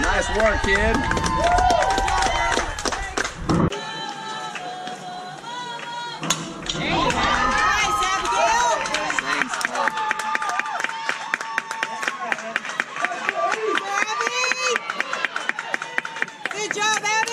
Nice work, kid. Good job, Abigail!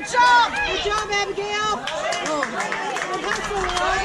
Good job! Good job, Abigail! Oh.